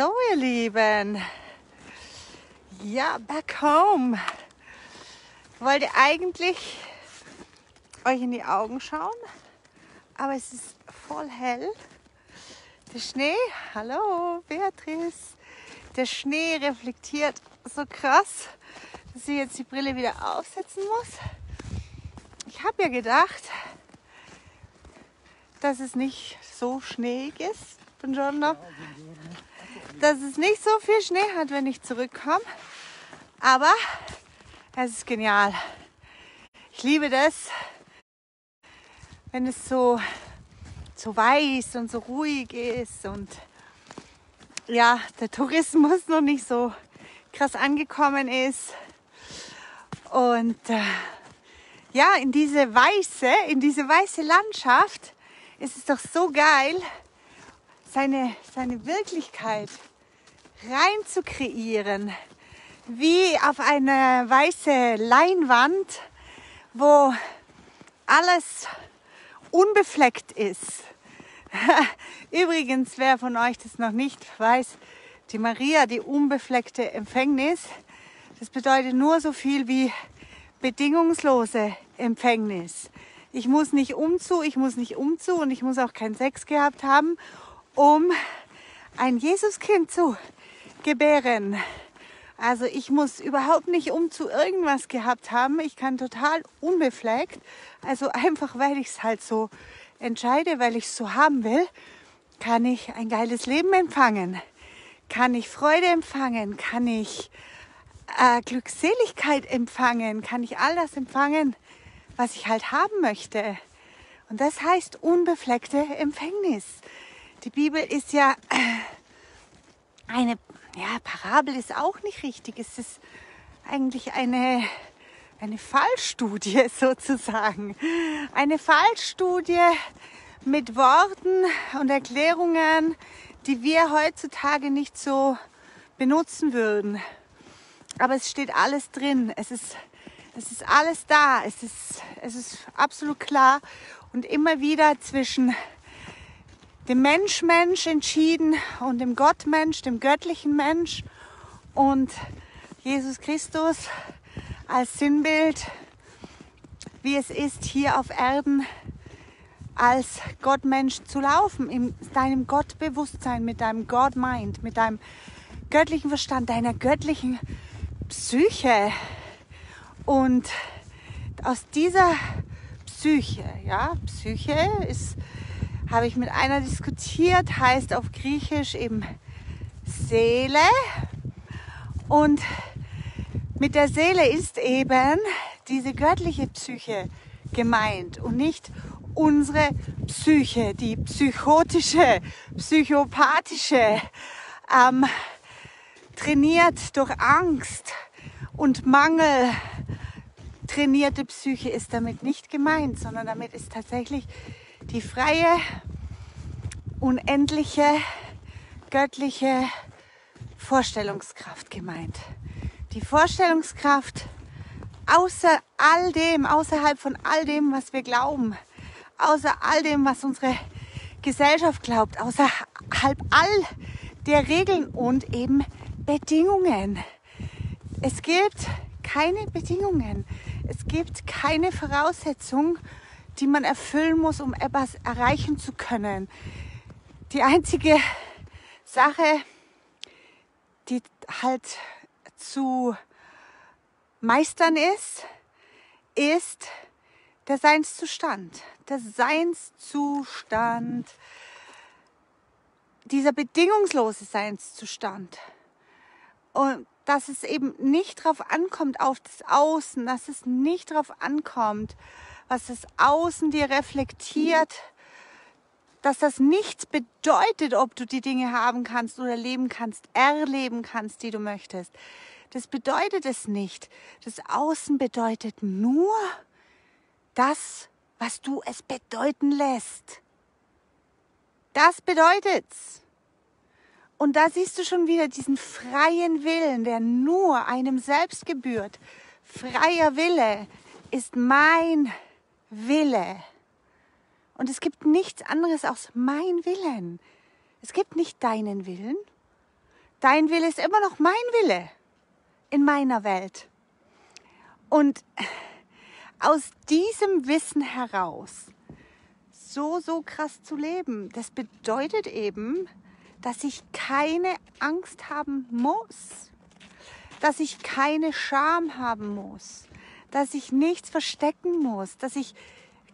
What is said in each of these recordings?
So, ihr Lieben. Ja, back home. Ich wollte eigentlich euch in die Augen schauen, aber es ist voll hell. Der Schnee, hallo Beatrice, der Schnee reflektiert so krass, dass ich jetzt die Brille wieder aufsetzen muss. Ich habe ja gedacht, dass es nicht so schneeig ist. Buongiorno. Dass es nicht so viel Schnee hat, wenn ich zurückkomme. Aber es ist genial. Ich liebe das, wenn es so, so weiß und so ruhig ist und ja, der Tourismus noch nicht so krass angekommen ist. Und äh, ja, in diese weiße, in diese weiße Landschaft ist es doch so geil, seine, seine Wirklichkeit rein zu kreieren, wie auf eine weiße Leinwand, wo alles unbefleckt ist. Übrigens, wer von euch das noch nicht weiß, die Maria, die unbefleckte Empfängnis, das bedeutet nur so viel wie bedingungslose Empfängnis. Ich muss nicht umzu, ich muss nicht umzu und ich muss auch keinen Sex gehabt haben, um ein Jesuskind zu gebären. Also ich muss überhaupt nicht umzu irgendwas gehabt haben. Ich kann total unbefleckt. Also einfach, weil ich es halt so entscheide, weil ich es so haben will, kann ich ein geiles Leben empfangen. Kann ich Freude empfangen? Kann ich äh, Glückseligkeit empfangen? Kann ich all das empfangen, was ich halt haben möchte. Und das heißt unbefleckte Empfängnis. Die Bibel ist ja äh, eine, ja, Parabel ist auch nicht richtig. Es ist eigentlich eine, eine Fallstudie sozusagen. Eine Fallstudie mit Worten und Erklärungen, die wir heutzutage nicht so benutzen würden. Aber es steht alles drin. Es ist es ist alles da. Es ist, es ist absolut klar. Und immer wieder zwischen dem Mensch-Mensch entschieden und dem Gott-Mensch, dem göttlichen Mensch und Jesus Christus als Sinnbild, wie es ist, hier auf Erden als Gott-Mensch zu laufen, in deinem Gottbewusstsein, mit deinem God-Mind, mit deinem göttlichen Verstand, deiner göttlichen Psyche, und aus dieser Psyche, ja, Psyche ist, habe ich mit einer diskutiert, heißt auf Griechisch eben Seele. Und mit der Seele ist eben diese göttliche Psyche gemeint und nicht unsere Psyche, die psychotische, psychopathische, ähm, trainiert durch Angst und Mangel trainierte Psyche ist damit nicht gemeint, sondern damit ist tatsächlich die freie, unendliche, göttliche Vorstellungskraft gemeint. Die Vorstellungskraft außer all dem, außerhalb von all dem, was wir glauben, außer all dem, was unsere Gesellschaft glaubt, außerhalb all der Regeln und eben Bedingungen. Es gibt keine Bedingungen. Es gibt keine Voraussetzung, die man erfüllen muss, um etwas erreichen zu können. Die einzige Sache, die halt zu meistern ist, ist der Seinszustand. Der Seinszustand. Dieser bedingungslose Seinszustand. Und dass es eben nicht darauf ankommt, auf das Außen, dass es nicht darauf ankommt, was das Außen dir reflektiert, dass das nichts bedeutet, ob du die Dinge haben kannst oder leben kannst, erleben kannst, die du möchtest. Das bedeutet es nicht. Das Außen bedeutet nur das, was du es bedeuten lässt. Das bedeutet's. Und da siehst du schon wieder diesen freien Willen, der nur einem selbst gebührt. Freier Wille ist mein Wille. Und es gibt nichts anderes als mein Willen. Es gibt nicht deinen Willen. dein Wille ist immer noch mein Wille in meiner Welt. Und aus diesem Wissen heraus so, so krass zu leben, das bedeutet eben, dass ich keine Angst haben muss, dass ich keine Scham haben muss, dass ich nichts verstecken muss, dass ich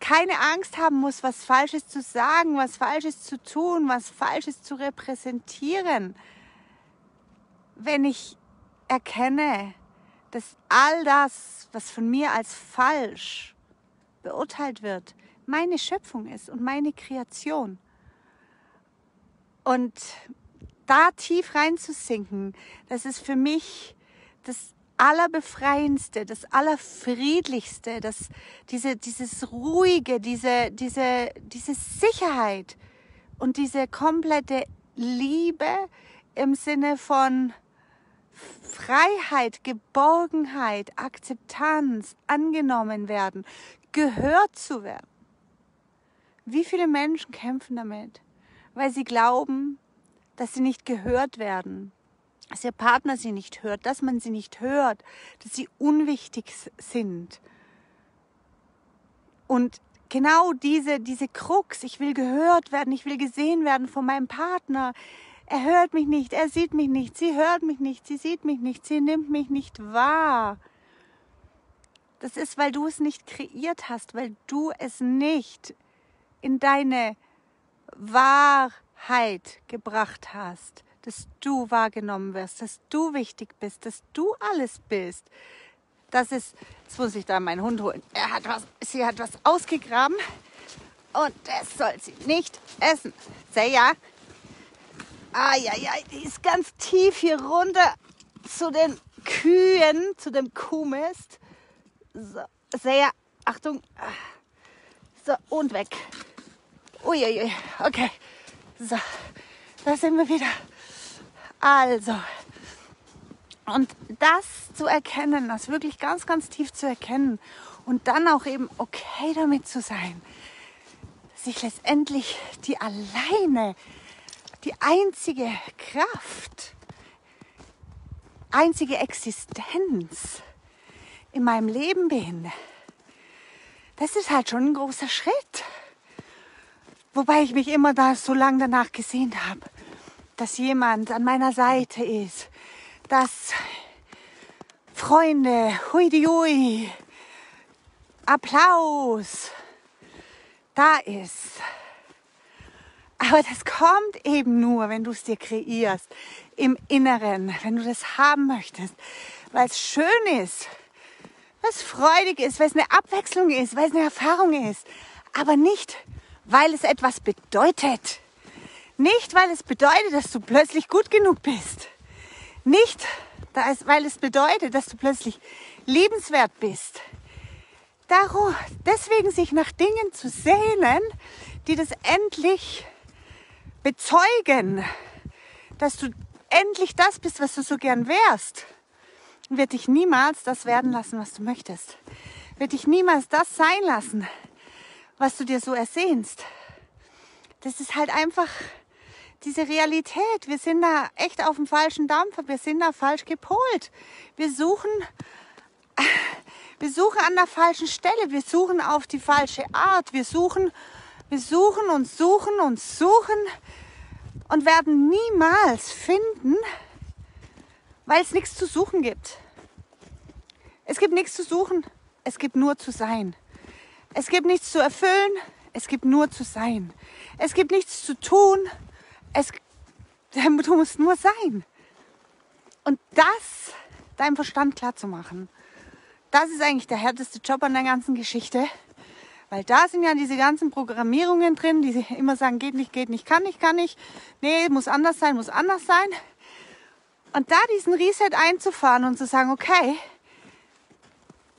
keine Angst haben muss, was Falsches zu sagen, was Falsches zu tun, was Falsches zu repräsentieren. Wenn ich erkenne, dass all das, was von mir als falsch beurteilt wird, meine Schöpfung ist und meine Kreation. Und da tief reinzusinken, das ist für mich das Allerbefreiendste, das Allerfriedlichste, das, diese, dieses Ruhige, diese, diese, diese Sicherheit und diese komplette Liebe im Sinne von Freiheit, Geborgenheit, Akzeptanz, angenommen werden, gehört zu werden. Wie viele Menschen kämpfen damit, weil sie glauben, dass sie nicht gehört werden, dass ihr Partner sie nicht hört, dass man sie nicht hört, dass sie unwichtig sind. Und genau diese, diese Krux, ich will gehört werden, ich will gesehen werden von meinem Partner, er hört mich nicht, er sieht mich nicht, sie hört mich nicht, sie sieht mich nicht, sie nimmt mich nicht wahr. Das ist, weil du es nicht kreiert hast, weil du es nicht in deine Wahrheit gebracht hast, dass du wahrgenommen wirst, dass du wichtig bist, dass du alles bist. Das ist, jetzt muss ich da meinen Hund holen. Er hat was, sie hat was ausgegraben und das soll sie nicht essen. Seja, Eieiei, die ist ganz tief hier runter zu den Kühen, zu dem Kuhmist. So, sehr, Achtung. So, und weg. Uiuiui, okay. So, da sind wir wieder. Also, und das zu erkennen, das wirklich ganz, ganz tief zu erkennen und dann auch eben okay damit zu sein, dass ich letztendlich die alleine die einzige Kraft, einzige Existenz in meinem Leben bin, das ist halt schon ein großer Schritt. Wobei ich mich immer da so lange danach gesehen habe, dass jemand an meiner Seite ist, dass Freunde, hui, Applaus da ist. Aber das kommt eben nur, wenn du es dir kreierst, im Inneren, wenn du das haben möchtest, weil es schön ist, weil es freudig ist, weil es eine Abwechslung ist, weil es eine Erfahrung ist, aber nicht, weil es etwas bedeutet. Nicht, weil es bedeutet, dass du plötzlich gut genug bist. Nicht, weil es bedeutet, dass du plötzlich liebenswert bist. Darum, deswegen sich nach Dingen zu sehnen, die das endlich bezeugen, dass du endlich das bist, was du so gern wärst, wird dich niemals das werden lassen, was du möchtest. Wird dich niemals das sein lassen, was du dir so ersehnst. Das ist halt einfach diese Realität. Wir sind da echt auf dem falschen Dampfer. Wir sind da falsch gepolt. Wir suchen, wir suchen an der falschen Stelle. Wir suchen auf die falsche Art. Wir suchen wir suchen und suchen und suchen und werden niemals finden, weil es nichts zu suchen gibt. Es gibt nichts zu suchen, es gibt nur zu sein. Es gibt nichts zu erfüllen, es gibt nur zu sein. Es gibt nichts zu tun, es, du musst nur sein. Und das deinem Verstand klar zu machen, das ist eigentlich der härteste Job an der ganzen Geschichte. Weil da sind ja diese ganzen Programmierungen drin, die immer sagen, geht nicht, geht nicht, kann nicht, kann nicht. Nee, muss anders sein, muss anders sein. Und da diesen Reset einzufahren und zu sagen, okay,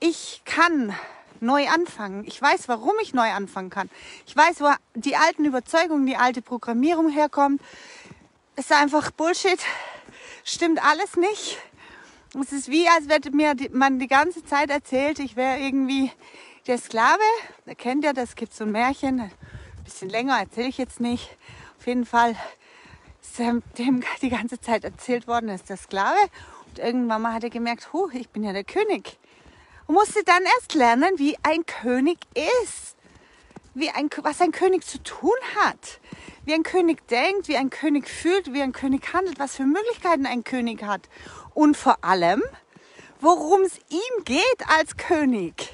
ich kann neu anfangen. Ich weiß, warum ich neu anfangen kann. Ich weiß, wo die alten Überzeugungen, die alte Programmierung herkommt. Es ist einfach Bullshit. Stimmt alles nicht. Es ist wie, als hätte mir man die ganze Zeit erzählt, ich wäre irgendwie der Sklave, der kennt ja, das gibt so ein Märchen, ein bisschen länger erzähle ich jetzt nicht. Auf jeden Fall dem die ganze Zeit erzählt worden ist, der Sklave. Und irgendwann mal hat er gemerkt, huh, ich bin ja der König. Und musste dann erst lernen, wie ein König ist. Wie ein, was ein König zu tun hat. Wie ein König denkt, wie ein König fühlt, wie ein König handelt, was für Möglichkeiten ein König hat. Und vor allem, worum es ihm geht als König.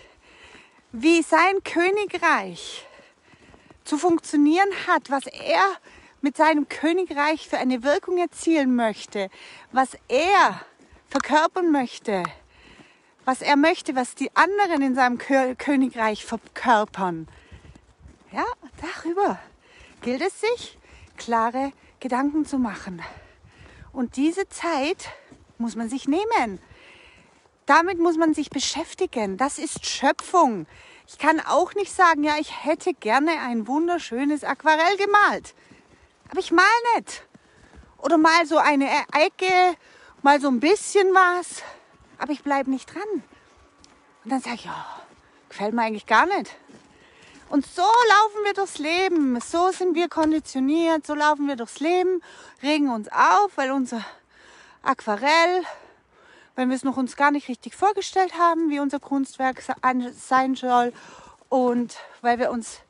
Wie sein Königreich zu funktionieren hat, was er mit seinem Königreich für eine Wirkung erzielen möchte, was er verkörpern möchte, was er möchte, was die anderen in seinem Königreich verkörpern. Ja, darüber gilt es sich, klare Gedanken zu machen. Und diese Zeit muss man sich nehmen. Damit muss man sich beschäftigen. Das ist Schöpfung. Ich kann auch nicht sagen, ja, ich hätte gerne ein wunderschönes Aquarell gemalt. Aber ich mal nicht. Oder mal so eine Ecke, mal so ein bisschen was. Aber ich bleibe nicht dran. Und dann sage ich, ja, gefällt mir eigentlich gar nicht. Und so laufen wir durchs Leben. So sind wir konditioniert. So laufen wir durchs Leben, regen uns auf, weil unser Aquarell wenn wir es noch uns gar nicht richtig vorgestellt haben, wie unser Kunstwerk sein soll und weil wir uns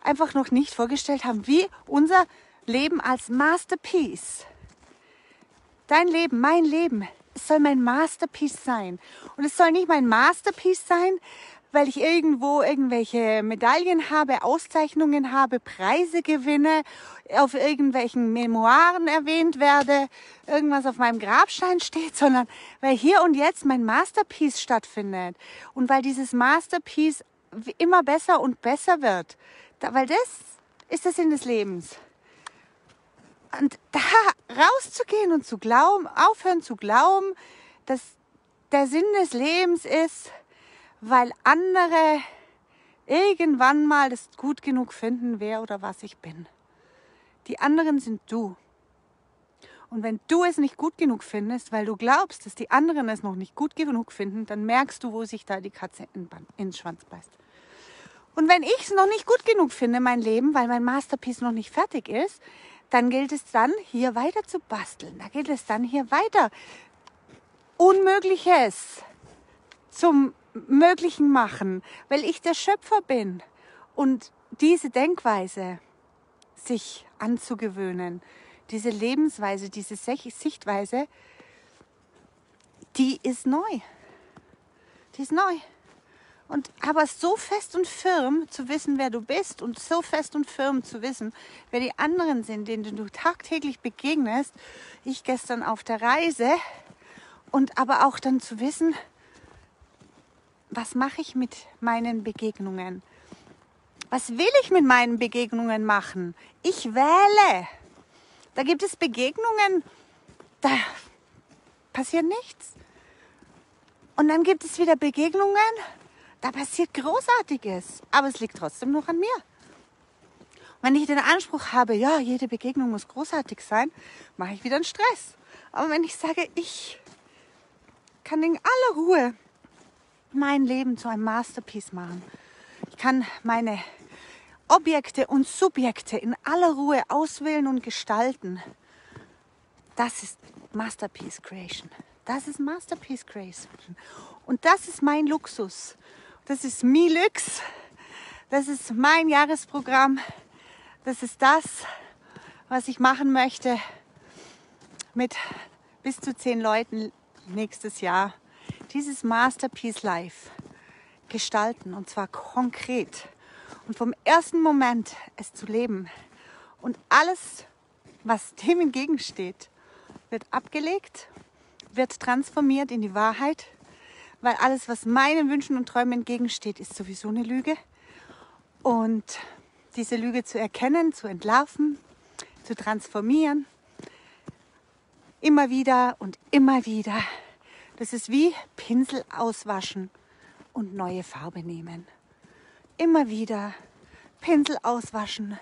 einfach noch nicht vorgestellt haben, wie unser Leben als Masterpiece. Dein Leben, mein Leben, es soll mein Masterpiece sein. Und es soll nicht mein Masterpiece sein, weil ich irgendwo irgendwelche Medaillen habe, Auszeichnungen habe, Preise gewinne, auf irgendwelchen Memoiren erwähnt werde, irgendwas auf meinem Grabstein steht, sondern weil hier und jetzt mein Masterpiece stattfindet und weil dieses Masterpiece immer besser und besser wird, weil das ist der Sinn des Lebens. Und da rauszugehen und zu glauben, aufhören zu glauben, dass der Sinn des Lebens ist, weil andere irgendwann mal das gut genug finden, wer oder was ich bin. Die anderen sind du. Und wenn du es nicht gut genug findest, weil du glaubst, dass die anderen es noch nicht gut genug finden, dann merkst du, wo sich da die Katze in den Schwanz beißt. Und wenn ich es noch nicht gut genug finde, mein Leben, weil mein Masterpiece noch nicht fertig ist, dann gilt es dann, hier weiter zu basteln. Da gilt es dann, hier weiter Unmögliches zum Möglichen machen, weil ich der Schöpfer bin. Und diese Denkweise sich anzugewöhnen, diese Lebensweise, diese Sichtweise, die ist neu. Die ist neu. Und aber so fest und firm zu wissen, wer du bist und so fest und firm zu wissen, wer die anderen sind, denen du tagtäglich begegnest. Ich gestern auf der Reise und aber auch dann zu wissen, was mache ich mit meinen Begegnungen? Was will ich mit meinen Begegnungen machen? Ich wähle. Da gibt es Begegnungen, da passiert nichts. Und dann gibt es wieder Begegnungen, da passiert Großartiges. Aber es liegt trotzdem noch an mir. Wenn ich den Anspruch habe, ja, jede Begegnung muss großartig sein, mache ich wieder einen Stress. Aber wenn ich sage, ich kann in aller Ruhe mein Leben zu einem Masterpiece machen. Ich kann meine Objekte und Subjekte in aller Ruhe auswählen und gestalten. Das ist Masterpiece Creation. Das ist Masterpiece Creation. Und das ist mein Luxus. Das ist Milux. Das ist mein Jahresprogramm. Das ist das, was ich machen möchte mit bis zu zehn Leuten nächstes Jahr dieses Masterpiece Life gestalten und zwar konkret und vom ersten Moment es zu leben und alles, was dem entgegensteht, wird abgelegt, wird transformiert in die Wahrheit, weil alles, was meinen Wünschen und Träumen entgegensteht, ist sowieso eine Lüge und diese Lüge zu erkennen, zu entlarven, zu transformieren, immer wieder und immer wieder das ist wie Pinsel auswaschen und neue Farbe nehmen. Immer wieder Pinsel auswaschen,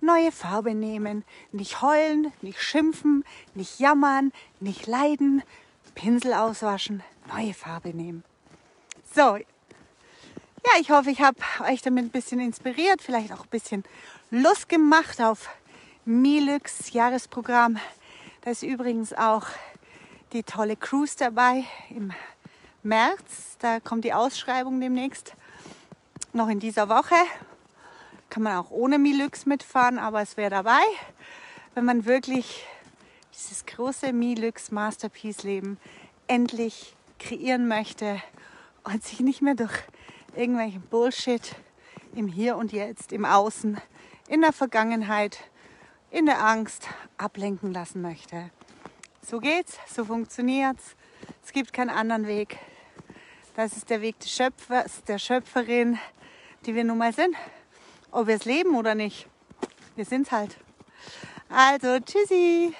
neue Farbe nehmen. Nicht heulen, nicht schimpfen, nicht jammern, nicht leiden. Pinsel auswaschen, neue Farbe nehmen. So, ja, ich hoffe, ich habe euch damit ein bisschen inspiriert, vielleicht auch ein bisschen Lust gemacht auf Milux Jahresprogramm. Da ist übrigens auch die tolle Cruise dabei im März. Da kommt die Ausschreibung demnächst. Noch in dieser Woche. Kann man auch ohne Milux mitfahren, aber es wäre dabei, wenn man wirklich dieses große Milux Masterpiece Leben endlich kreieren möchte und sich nicht mehr durch irgendwelchen Bullshit im Hier und Jetzt, im Außen, in der Vergangenheit, in der Angst ablenken lassen möchte. So geht's, so funktioniert's. Es gibt keinen anderen Weg. Das ist der Weg des Schöpfers, der Schöpferin, die wir nun mal sind. Ob wir es leben oder nicht. Wir sind's halt. Also, tschüssi.